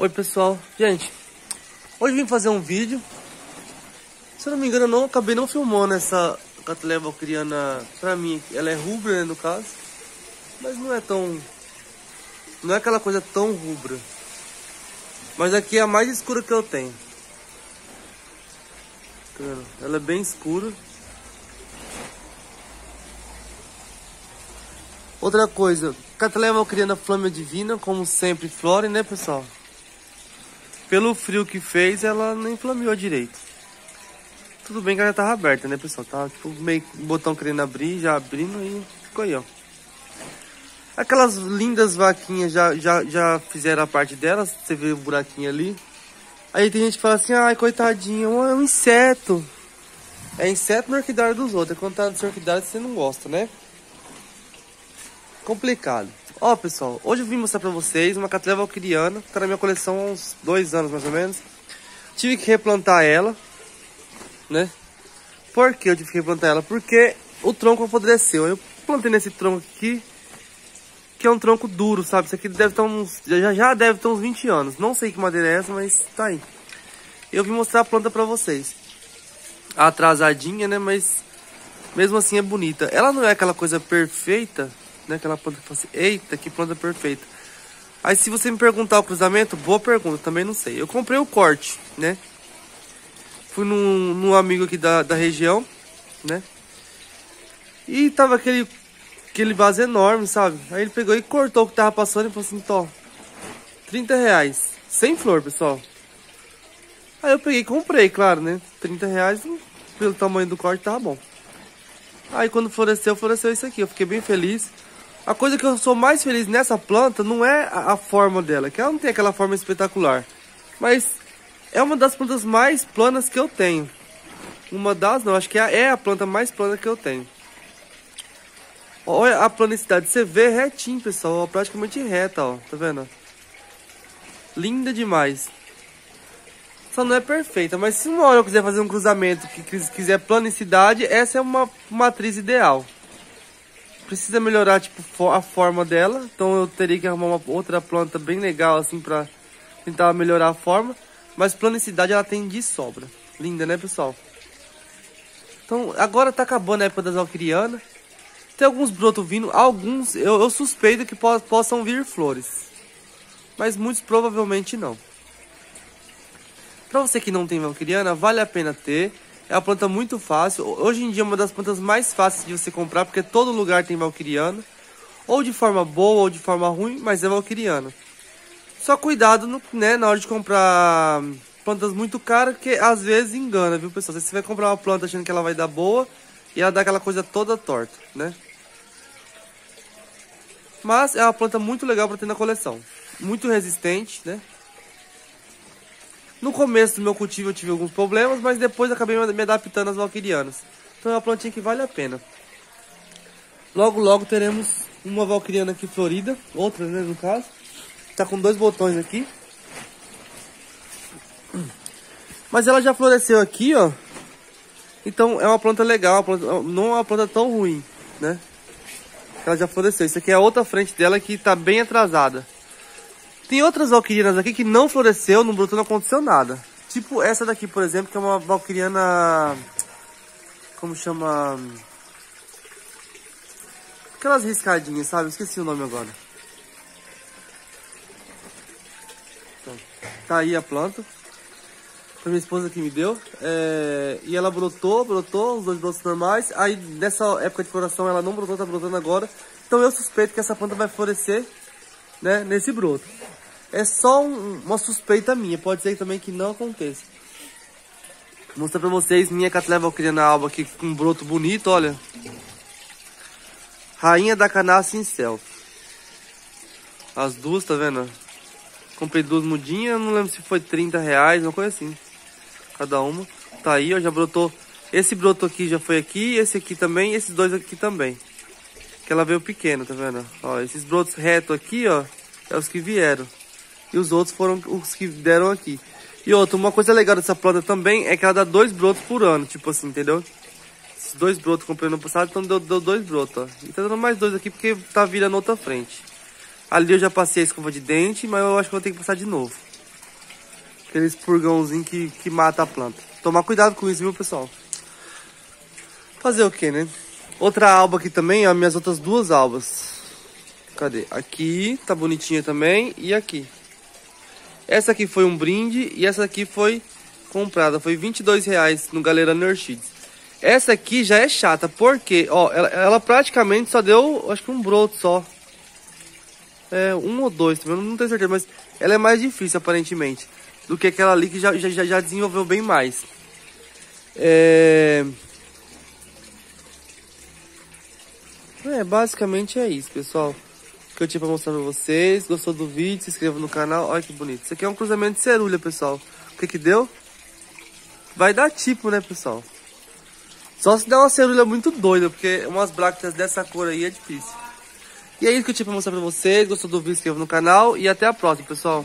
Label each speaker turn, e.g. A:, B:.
A: Oi pessoal, gente, hoje vim fazer um vídeo. Se eu não me engano eu não, acabei não filmando essa Catleia Valkyriana pra mim. Ela é rubra né, no caso. Mas não é tão... Não é aquela coisa tão rubra. Mas aqui é a mais escura que eu tenho. Tá Ela é bem escura. Outra coisa, Catleia Valkyriana Flâmia Divina, como sempre, flore, né pessoal? Pelo frio que fez, ela nem flameou direito. Tudo bem que ela já tava aberta, né, pessoal? Tava tipo meio botão querendo abrir, já abrindo e ficou aí, ó. Aquelas lindas vaquinhas já, já, já fizeram a parte delas, você vê o buraquinho ali. Aí tem gente que fala assim, ai, coitadinha, é um inseto. É inseto no orquidário dos outros, é quando tá no seu orquidário você não gosta, né? Complicado. Ó, pessoal, hoje eu vim mostrar pra vocês uma catleia valquiriana, que tá na minha coleção há uns dois anos mais ou menos. Tive que replantar ela, né? Por que eu tive que replantar ela? Porque o tronco apodreceu. Eu plantei nesse tronco aqui, que é um tronco duro, sabe? Isso aqui deve estar uns, já, já deve ter uns 20 anos. Não sei que madeira é essa, mas tá aí. Eu vim mostrar a planta pra vocês. Atrasadinha, né? Mas mesmo assim é bonita. Ela não é aquela coisa perfeita, né? Aquela planta que fala assim, eita, que planta perfeita. Aí se você me perguntar o cruzamento, boa pergunta, também não sei. Eu comprei o corte, né? Fui num, num amigo aqui da, da região, né? E tava aquele, aquele vaso enorme, sabe? Aí ele pegou e cortou o que tava passando e falou assim, tó, 30 reais. Sem flor, pessoal. Aí eu peguei e comprei, claro, né? 30 reais, pelo tamanho do corte, tava bom. Aí quando floresceu, floresceu isso aqui. Eu fiquei bem feliz. A coisa que eu sou mais feliz nessa planta não é a, a forma dela, que ela não tem aquela forma espetacular. Mas é uma das plantas mais planas que eu tenho. Uma das, não, acho que é, é a planta mais plana que eu tenho. Olha a planicidade, você vê retinho, pessoal, praticamente reta, ó, tá vendo? Linda demais. Só não é perfeita, mas se uma hora eu quiser fazer um cruzamento que quiser planicidade, essa é uma matriz ideal precisa melhorar tipo a forma dela, então eu teria que arrumar uma outra planta bem legal assim para tentar melhorar a forma, mas planicidade ela tem de sobra. Linda, né, pessoal? Então, agora tá acabando a época das alquirianas. Tem alguns brotos vindo, alguns eu, eu suspeito que po possam vir flores. Mas muitos provavelmente não. Para você que não tem valquiriana, vale a pena ter. É uma planta muito fácil. Hoje em dia é uma das plantas mais fáceis de você comprar, porque todo lugar tem valquiriana. Ou de forma boa ou de forma ruim, mas é valquiriana. Só cuidado no, né, na hora de comprar plantas muito caras, que às vezes engana, viu pessoal? Você vai comprar uma planta achando que ela vai dar boa e ela dá aquela coisa toda torta, né? Mas é uma planta muito legal para ter na coleção. Muito resistente, né? No começo do meu cultivo eu tive alguns problemas, mas depois acabei me adaptando às valquirianas. Então é uma plantinha que vale a pena. Logo, logo teremos uma valquiriana aqui florida, outra, né, no caso. Tá com dois botões aqui. Mas ela já floresceu aqui, ó. Então é uma planta legal, uma planta, não é uma planta tão ruim, né? Ela já floresceu. Isso aqui é a outra frente dela que tá bem atrasada. Tem outras valquirianas aqui que não floresceu, não brotou, não aconteceu nada. Tipo essa daqui, por exemplo, que é uma valquiriana... Como chama... Aquelas riscadinhas, sabe? Esqueci o nome agora. Então, tá aí a planta. Foi minha esposa que me deu. É... E ela brotou, brotou, os dois brotos normais. Aí nessa época de floração ela não brotou, tá brotando agora. Então eu suspeito que essa planta vai florescer né, nesse broto. É só um, uma suspeita minha, pode ser também que não aconteça. Vou mostrar pra vocês minha Catleva Valkyriana alba aqui com um broto bonito, olha. Rainha da Canaça em Selfie. As duas, tá vendo? Comprei duas mudinhas, não lembro se foi 30 reais, uma coisa assim. Cada uma. Tá aí, ó, já brotou. Esse broto aqui já foi aqui, esse aqui também, esses dois aqui também. Que ela veio pequena, tá vendo? Ó, esses brotos retos aqui, ó, é os que vieram e os outros foram os que deram aqui. E outra, uma coisa legal dessa planta também é que ela dá dois brotos por ano, tipo assim, entendeu? Esses dois brotos que eu comprei no passado, então deu, deu dois brotos, ó. E tá dando mais dois aqui porque tá virando outra frente. Ali eu já passei a escova de dente, mas eu acho que vou ter que passar de novo. Aqueles purgãozinho que, que mata a planta. Tomar cuidado com isso, viu, pessoal? Fazer o que, né? Outra alba aqui também, ó, minhas outras duas albas. Cadê? Aqui, tá bonitinha também. E aqui. Essa aqui foi um brinde e essa aqui foi comprada. Foi 22 reais no Galera Nurseeds. Essa aqui já é chata, porque, ó, ela, ela, praticamente só deu, acho que um broto só. É, um ou dois, não tenho certeza, mas ela é mais difícil, aparentemente, do que aquela ali que já, já, já desenvolveu bem mais. É... É, basicamente é isso, pessoal. Que eu tinha pra mostrar pra vocês. Gostou do vídeo? Se inscreva no canal. Olha que bonito. Isso aqui é um cruzamento de cerulha, pessoal. O que que deu? Vai dar tipo, né, pessoal? Só se der uma cerulha muito doida, porque umas brácteas dessa cor aí é difícil. E é isso que eu tinha pra mostrar pra vocês. Gostou do vídeo? Se inscreva no canal. E até a próxima, pessoal.